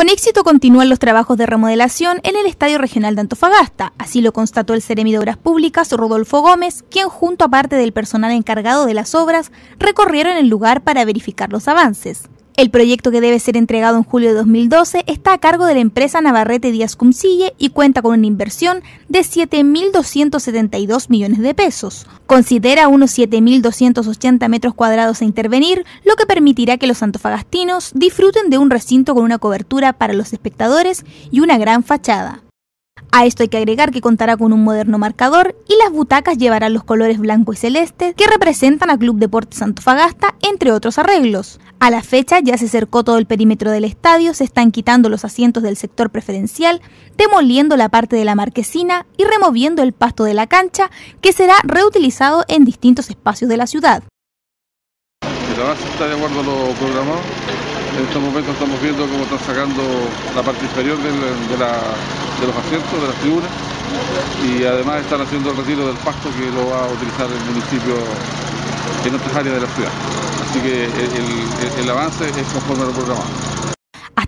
Con éxito continúan los trabajos de remodelación en el Estadio Regional de Antofagasta, así lo constató el Ceremi de Obras Públicas Rodolfo Gómez, quien junto a parte del personal encargado de las obras recorrieron el lugar para verificar los avances. El proyecto que debe ser entregado en julio de 2012 está a cargo de la empresa Navarrete Díaz Cumcille y cuenta con una inversión de 7.272 millones de pesos. Considera unos 7.280 metros cuadrados a intervenir, lo que permitirá que los antofagastinos disfruten de un recinto con una cobertura para los espectadores y una gran fachada. A esto hay que agregar que contará con un moderno marcador y las butacas llevarán los colores blanco y celeste que representan a Club Deportes Antofagasta, entre otros arreglos. A la fecha ya se cercó todo el perímetro del estadio, se están quitando los asientos del sector preferencial, demoliendo la parte de la marquesina y removiendo el pasto de la cancha que será reutilizado en distintos espacios de la ciudad. Está de acuerdo a lo programado. En estos momentos estamos viendo cómo están sacando la parte inferior de los asientos, de las tribunas y además están haciendo el retiro del pasto que lo va a utilizar el municipio en otras áreas de la ciudad. Así que el, el avance es conforme a lo programado.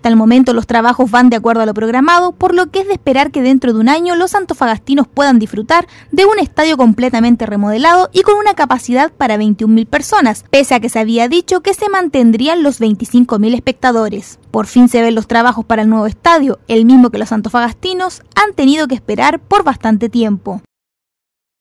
Hasta el momento los trabajos van de acuerdo a lo programado, por lo que es de esperar que dentro de un año los antofagastinos puedan disfrutar de un estadio completamente remodelado y con una capacidad para 21.000 personas, pese a que se había dicho que se mantendrían los 25.000 espectadores. Por fin se ven los trabajos para el nuevo estadio, el mismo que los antofagastinos han tenido que esperar por bastante tiempo.